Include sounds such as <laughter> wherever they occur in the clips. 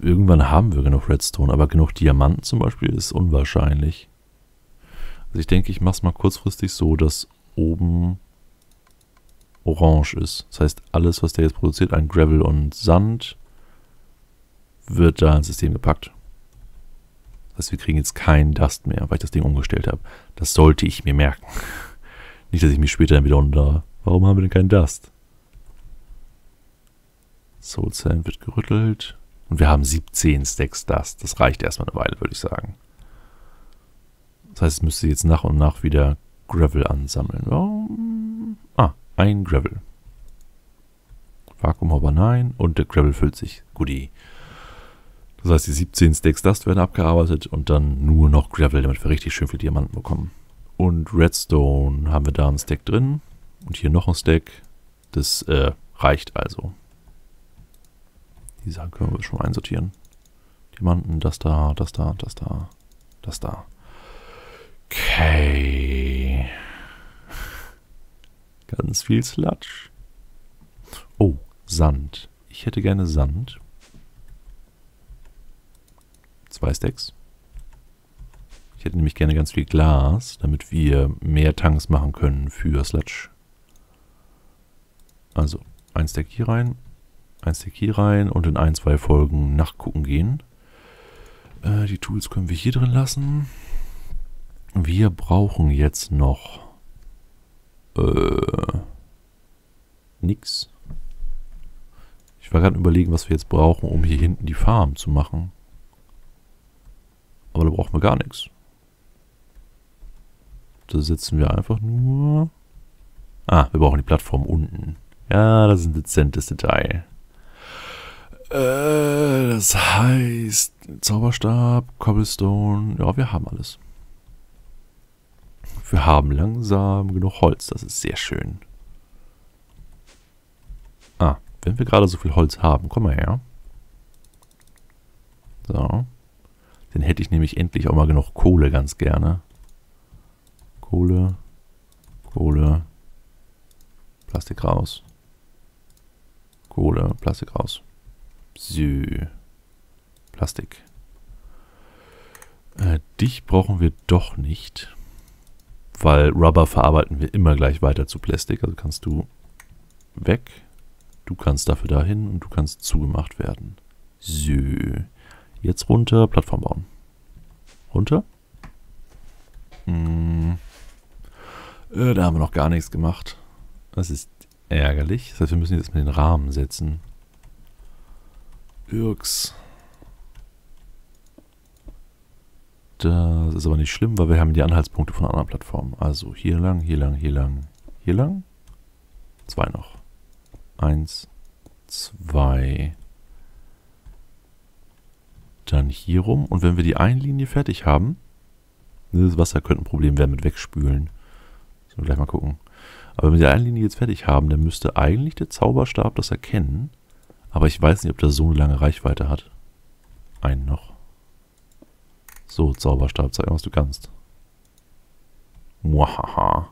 irgendwann haben wir genug Redstone, aber genug Diamanten zum Beispiel ist unwahrscheinlich. Also ich denke, ich mache es mal kurzfristig so, dass oben orange ist. Das heißt, alles, was der jetzt produziert, ein Gravel und Sand, wird da ins System gepackt. Das heißt, wir kriegen jetzt keinen Dust mehr, weil ich das Ding umgestellt habe. Das sollte ich mir merken. <laughs> Nicht, dass ich mich später wieder unter... Warum haben wir denn keinen Dust? Soul Sand wird gerüttelt. Und wir haben 17 Stacks Dust. Das reicht erstmal eine Weile, würde ich sagen. Das heißt, es müsste jetzt nach und nach wieder Gravel ansammeln. Oh. Ah, ein Gravel. Vakuumhopper nein. Und der Gravel füllt sich. Goodie. Das heißt, die 17 Stacks Dust werden abgearbeitet und dann nur noch Gravel, damit wir richtig schön viel Diamanten bekommen. Und Redstone haben wir da einen Stack drin. Und hier noch ein Stack. Das äh, reicht also. Die Sachen können wir schon einsortieren. Diamanten, das da, das da, das da, das da. Okay. Ganz viel Sludge. Oh, Sand. Ich hätte gerne Sand. Zwei Stacks. Ich hätte nämlich gerne ganz viel Glas, damit wir mehr Tanks machen können für Sludge. Also, ein Stack hier rein, ein Stack hier rein und in ein, zwei Folgen nachgucken gehen. Äh, die Tools können wir hier drin lassen. Wir brauchen jetzt noch äh, nix. Ich war gerade überlegen, was wir jetzt brauchen, um hier hinten die Farm zu machen. Aber da brauchen wir gar nichts. Da sitzen wir einfach nur... Ah, wir brauchen die Plattform unten. Ja, das ist ein dezentes Detail. Äh, das heißt, Zauberstab, Cobblestone, ja, wir haben alles. Wir haben langsam genug Holz, das ist sehr schön. Ah, wenn wir gerade so viel Holz haben, komm mal her. So. Dann hätte ich nämlich endlich auch mal genug Kohle ganz gerne. Kohle, Kohle, Plastik raus. Kohle, Plastik raus. So. Plastik. Äh, dich brauchen wir doch nicht. Weil Rubber verarbeiten wir immer gleich weiter zu Plastik. Also kannst du weg. Du kannst dafür dahin und du kannst zugemacht werden. So. Jetzt runter, Plattform bauen. Runter. Hm. Äh, da haben wir noch gar nichts gemacht. Das ist ärgerlich. Das heißt, wir müssen jetzt mal den Rahmen setzen. Irks. Das ist aber nicht schlimm, weil wir haben die Anhaltspunkte von anderen Plattformen. Also hier lang, hier lang, hier lang, hier lang. Zwei noch. Eins, zwei. Dann hier rum. Und wenn wir die eine Linie fertig haben, das Wasser könnte ein Problem werden mit Wegspülen. Sollen wir gleich mal gucken. Aber wenn wir die eine Linie jetzt fertig haben, dann müsste eigentlich der Zauberstab das erkennen. Aber ich weiß nicht, ob der so eine lange Reichweite hat. Einen noch. So, Zauberstab, zeig mal, was du kannst. Muahaha.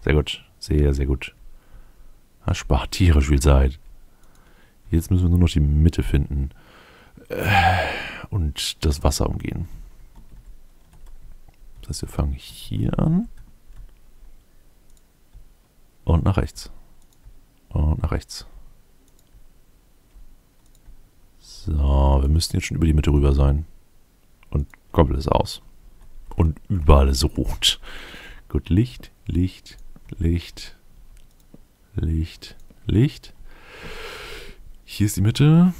Sehr gut. Sehr, sehr gut. Das spart tierisch viel Zeit. Jetzt müssen wir nur noch die Mitte finden. Äh, und das Wasser umgehen. Das heißt, wir fangen hier an. Und nach rechts. Und nach rechts. So, wir müssten jetzt schon über die Mitte rüber sein. Und Koppel ist aus. Und überall ist rot. Gut, Licht, Licht, Licht, Licht, Licht. Hier ist die Mitte.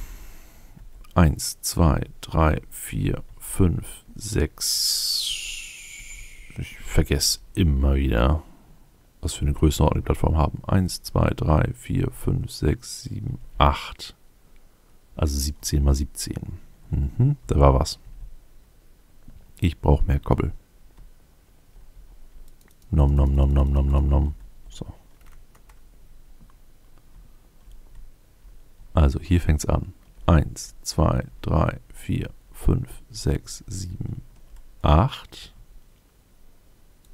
Eins, zwei, drei, vier, fünf, sechs. Ich vergesse immer wieder, was für eine Größenordnung die Plattform haben. Eins, zwei, drei, vier, fünf, sechs, sieben, acht. Also 17 mal 17. Mhm, da war was. Ich brauche mehr Koppel. Nom, nom, nom, nom, nom, nom, nom. So. Also hier fängt es an. 1, 2, 3, 4, 5, 6, 7, 8.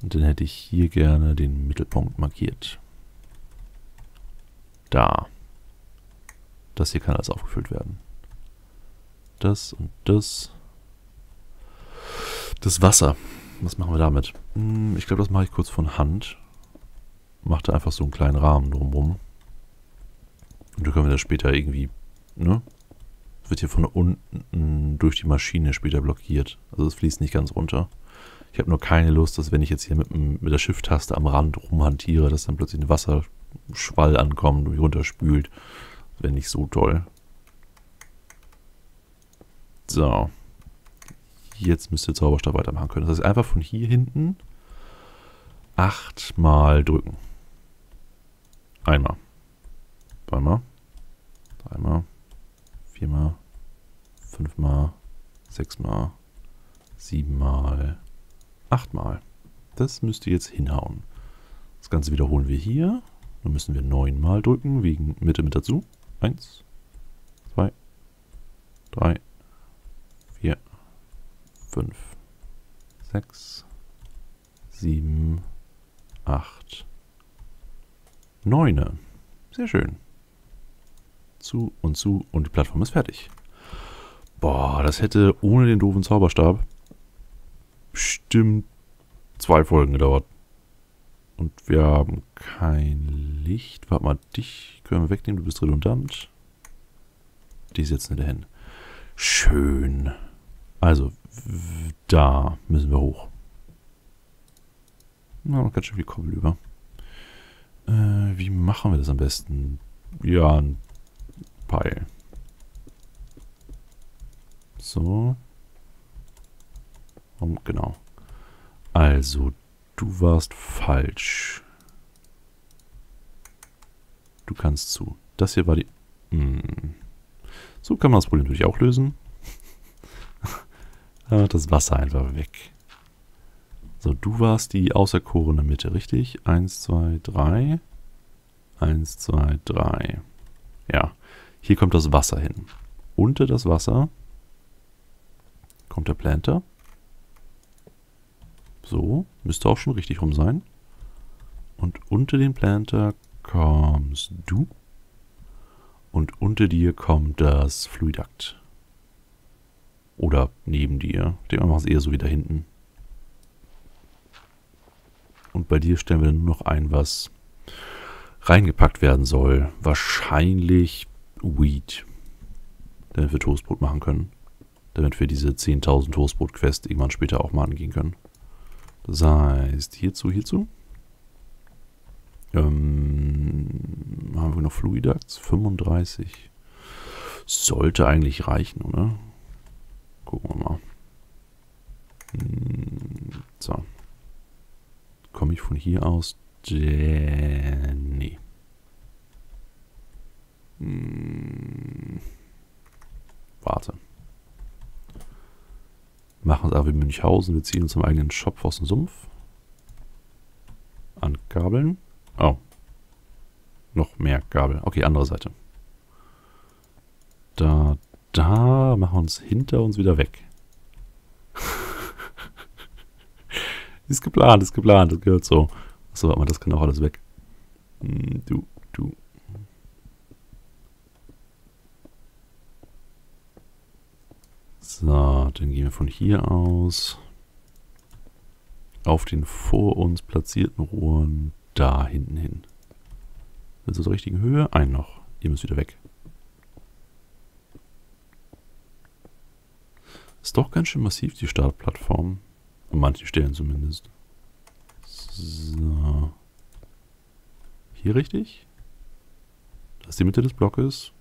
Und dann hätte ich hier gerne den Mittelpunkt markiert. Da. Das hier kann alles aufgefüllt werden. das und das. Das Wasser. Was machen wir damit? Hm, ich glaube, das mache ich kurz von Hand. Mache da einfach so einen kleinen Rahmen drumrum. Und dann können wir das später irgendwie, ne? Wird hier von unten durch die Maschine später blockiert. Also es fließt nicht ganz runter. Ich habe nur keine Lust, dass wenn ich jetzt hier mit, mit der Shift-Taste am Rand rumhantiere, dass dann plötzlich ein Wasserschwall ankommt und mich runterspült. Wäre nicht so toll. So. Jetzt müsste Zauberstab weitermachen können. Das heißt, einfach von hier hinten achtmal drücken. Einmal. Zweimal. Dreimal. Viermal. Fünfmal. Sechsmal. Siebenmal. Achtmal. Das müsste jetzt hinhauen. Das Ganze wiederholen wir hier. Dann müssen wir neunmal drücken, wegen Mitte mit dazu. Eins, zwei, drei, vier, fünf, sechs, sieben, acht, neune. Sehr schön. Zu und zu und die Plattform ist fertig. Boah, das hätte ohne den doofen Zauberstab bestimmt zwei Folgen gedauert. Und wir haben kein Licht. Warte mal, dich können wir wegnehmen. Du bist redundant. Die setzen wir hin. Schön. Also, da müssen wir hoch. Na, noch ganz schön viel Koppel über. Äh, wie machen wir das am besten? Ja, ein Pfeil. So. Um, genau. Also, du warst falsch. Du kannst zu. Das hier war die... Hm. So kann man das Problem natürlich auch lösen. <laughs> das Wasser einfach weg. So, du warst die auserkorene Mitte, richtig? Eins, zwei, drei. Eins, zwei, drei. Ja, hier kommt das Wasser hin. Unter das Wasser kommt der Planter. So, müsste auch schon richtig rum sein. Und unter den Planter kommst du. Und unter dir kommt das Fluidakt. Oder neben dir. Ich denke mal, es eher so wie da hinten. Und bei dir stellen wir nur noch ein, was reingepackt werden soll. Wahrscheinlich Weed. Damit wir Toastbrot machen können. Damit wir diese 10.000 Toastbrot-Quest irgendwann später auch mal angehen können. Das heißt, hierzu, hierzu. Ähm, haben wir noch Fluidax? 35. Sollte eigentlich reichen, oder? Gucken wir mal. Hm, so. Komme ich von hier aus? Nee. Hm. Warte. Machen es aber wie Münchhausen. Wir ziehen uns am eigenen Shop aus dem Sumpf. An Gabeln. Oh. Noch mehr Gabel. Okay, andere Seite. Da, da. Machen wir uns hinter uns wieder weg. <laughs> ist geplant, ist geplant. Das gehört so. Achso, warte mal, das kann auch alles weg. Hm, du, du. So, dann gehen wir von hier aus auf den vor uns platzierten Rohren da hinten hin. Also zur richtigen Höhe? Ein noch. Ihr müsst wieder weg. Ist doch ganz schön massiv, die Startplattform. An manchen Stellen zumindest. So. Hier richtig? Das ist die Mitte des Blockes?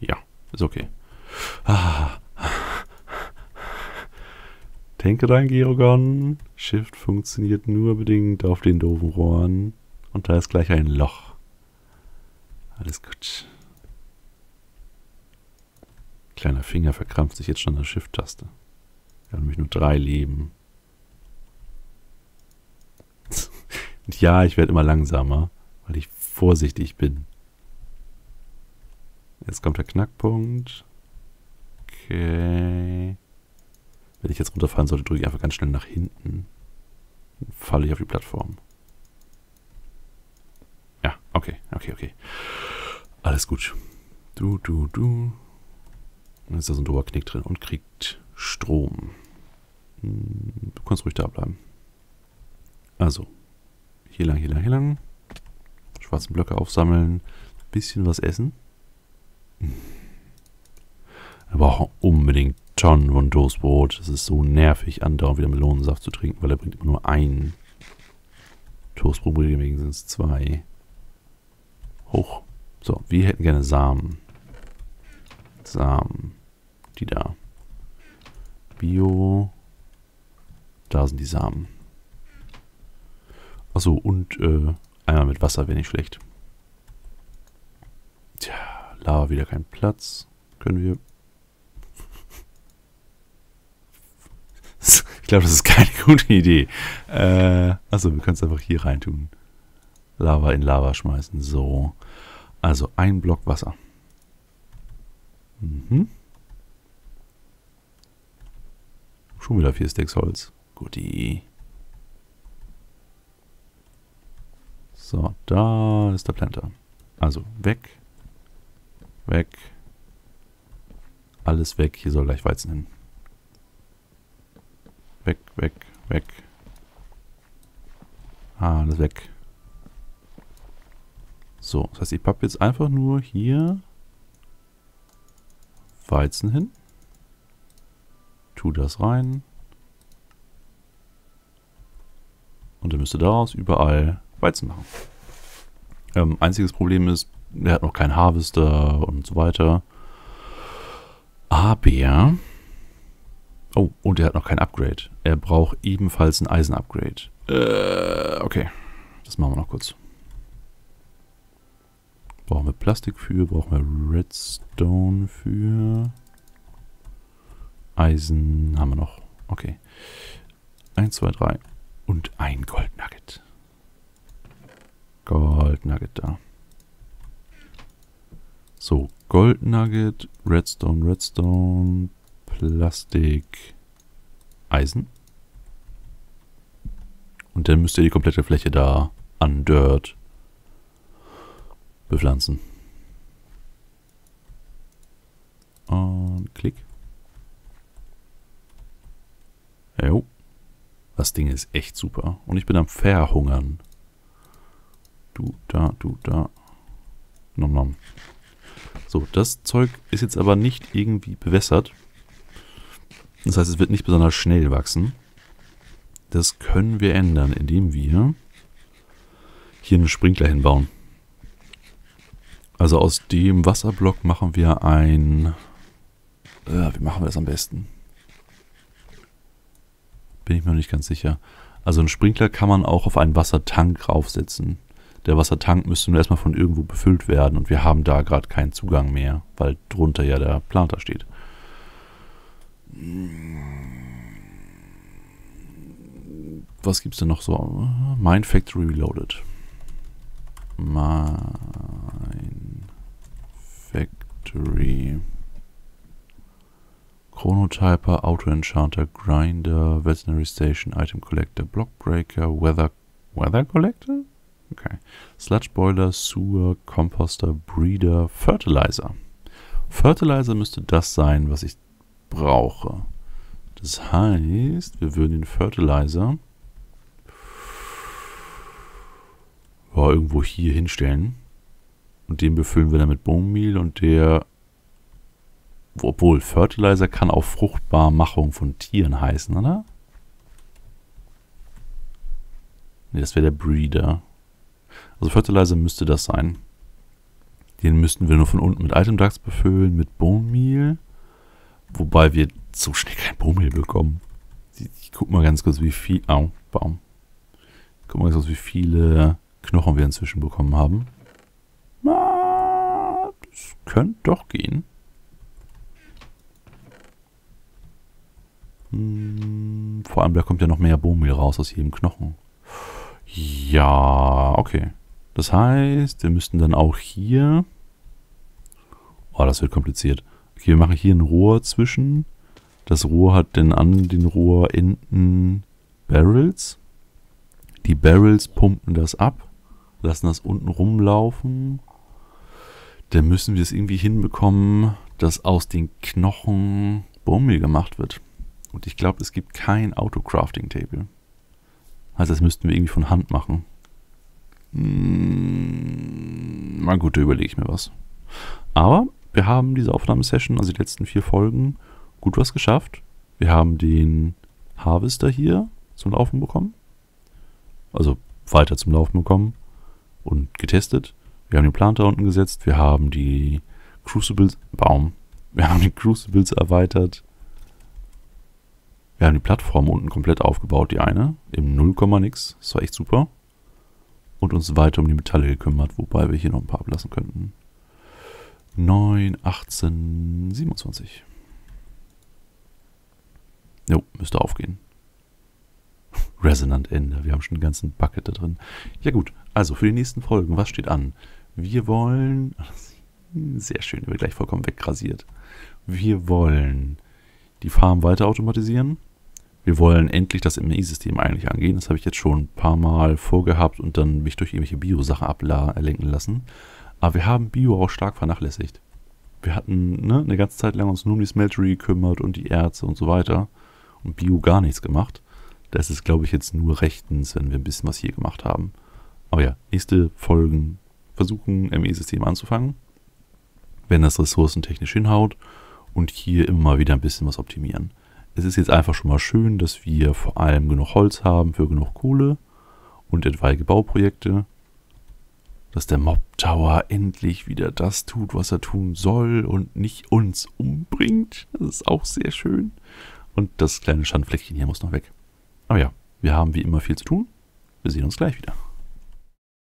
Ja, ist okay. Ah. Denke rein, Gerogon. Shift funktioniert nur bedingt auf den doofen Rohren. Und da ist gleich ein Loch. Alles gut. Kleiner Finger verkrampft sich jetzt schon an der Shift-Taste. Wir haben nämlich nur drei Leben. Und ja, ich werde immer langsamer, weil ich vorsichtig bin. Jetzt kommt der Knackpunkt. Okay. Wenn ich jetzt runterfallen sollte, drücke ich einfach ganz schnell nach hinten. Dann falle ich auf die Plattform. Ja, okay, okay, okay. Alles gut. Du, du, du. Dann ist da so ein dober Knick drin und kriegt Strom. Hm, Du kannst ruhig da bleiben. Also, hier lang, hier lang, hier lang. Schwarzen Blöcke aufsammeln. Bisschen was essen. Er braucht unbedingt Tonnen von Toastbrot. Das ist so nervig, andauernd wieder Melonensaft zu trinken, weil er bringt immer nur ein Toastbrot, deswegen sind es zwei. Hoch. So, wir hätten gerne Samen. Samen. Die da. Bio. Da sind die Samen. Achso, und äh, einmal mit Wasser wäre nicht schlecht. Tja, Lava wieder kein Platz. Können wir. Ich glaube, das ist keine <laughs> gute Idee. Äh, achso, wir können es einfach hier reintun. Lava in Lava schmeißen. So. Also ein Block Wasser. Mhm. Schon wieder vier Stacks Holz. Guti. So, da ist der Planter. Also weg. Weg. Alles weg. Hier soll gleich Weizen hin. Weg, weg, weg. Alles weg. So, das heißt, ich pappe jetzt einfach nur hier Weizen hin. Tu das rein. Und dann müsste daraus überall Weizen machen. Ähm, einziges Problem ist, er hat noch keinen Harvester und so weiter. Aber... Oh, und er hat noch kein Upgrade. Er braucht ebenfalls ein Eisen-Upgrade. Äh, okay. Das machen wir noch kurz. Brauchen wir Plastik für, brauchen wir Redstone für. Eisen haben wir noch. Okay. 1, 2, 3. Und ein Goldnugget. Goldnugget da. So, Goldnugget, Redstone, Redstone, Plastik, Eisen. Und dann müsst ihr die komplette Fläche da an Dirt bepflanzen. Und klick. Jo. Das Ding ist echt super. Und ich bin am Verhungern. Du da, du da. Nom nom. So, das Zeug ist jetzt aber nicht irgendwie bewässert. Das heißt, es wird nicht besonders schnell wachsen. Das können wir ändern, indem wir hier einen Sprinkler hinbauen. Also aus dem Wasserblock machen wir ein... Äh, wie machen wir das am besten? Bin ich mir noch nicht ganz sicher. Also einen Sprinkler kann man auch auf einen Wassertank raufsetzen. Der Wassertank müsste nur erstmal von irgendwo befüllt werden und wir haben da gerade keinen Zugang mehr, weil drunter ja der Planter steht. Was gibt's denn noch so? Mine Factory Reloaded. Mine Factory. Chronotyper, Auto Enchanter, Grinder, Veterinary Station, Item Collector, Block Breaker, Weather. Weather Collector? Okay. Sludge Boiler, Sewer, Composter, Breeder, Fertilizer. Fertilizer müsste das sein, was ich brauche. Das heißt, wir würden den Fertilizer ja, irgendwo hier hinstellen. Und den befüllen wir dann mit Bone Meal und der obwohl, Fertilizer kann auch Fruchtbarmachung von Tieren heißen, oder? Ne, das wäre der Breeder. Also Fertilizer müsste das sein. Den müssten wir nur von unten mit Item Ducts befüllen, mit Bone Meal. Wobei wir so schnell kein Bone Meal bekommen. Ich, guck mal ganz kurz, wie viel... Au, Baum. Guck mal ganz kurz, wie viele Knochen wir inzwischen bekommen haben. Na, das könnte doch gehen. Hm, vor allem, da kommt ja noch mehr Bohnenmehl raus aus jedem Knochen. Ja, okay. Das heißt, wir müssten dann auch hier... Oh, das wird kompliziert. Okay, wir machen hier ein Rohr zwischen. Das Rohr hat dann an den Rohrenden Barrels. Die Barrels pumpen das ab, lassen das unten rumlaufen. Dann müssen wir es irgendwie hinbekommen, dass aus den Knochen Bohnenmehl gemacht wird. Und ich glaube, es gibt kein Auto-Crafting-Table. Also das müssten wir irgendwie von Hand machen. Hm, mal gut, da überlege ich mir was. Aber wir haben diese Aufnahmesession, also die letzten vier Folgen, gut was geschafft. Wir haben den Harvester hier zum Laufen bekommen. Also weiter zum Laufen bekommen und getestet. Wir haben den Planter unten gesetzt. Wir haben die Crucibles, Baum. Wir haben die Crucibles erweitert. Wir haben die Plattform unten komplett aufgebaut, die eine, im 0, nix. Das war echt super. Und uns weiter um die Metalle gekümmert, wobei wir hier noch ein paar ablassen könnten. 9, 18, 27. Jo, müsste aufgehen. <laughs> Resonant Ende. Wir haben schon einen ganzen Bucket da drin. Ja gut, also für die nächsten Folgen, was steht an? Wir wollen... <laughs> Sehr schön, wird gleich vollkommen wegrasiert. Wir wollen die Farm weiter automatisieren. Wir wollen endlich das MI-System eigentlich angehen. Das habe ich jetzt schon ein paar Mal vorgehabt und dann mich durch irgendwelche Bio-Sachen ablenken lassen. Aber wir haben Bio auch stark vernachlässigt. Wir hatten ne, eine ganze Zeit lang uns nur um die Smeltery gekümmert und die Erze und so weiter. Und Bio gar nichts gemacht. Das ist, glaube ich, jetzt nur rechtens, wenn wir ein bisschen was hier gemacht haben. Aber ja, nächste Folgen versuchen, ME-System anzufangen. Wenn das ressourcentechnisch hinhaut und hier immer wieder ein bisschen was optimieren es ist jetzt einfach schon mal schön, dass wir vor allem genug Holz haben für genug Kohle und etwaige Bauprojekte. Dass der Mob Tower endlich wieder das tut, was er tun soll und nicht uns umbringt. Das ist auch sehr schön. Und das kleine Schandfleckchen hier muss noch weg. Aber ja, wir haben wie immer viel zu tun. Wir sehen uns gleich wieder.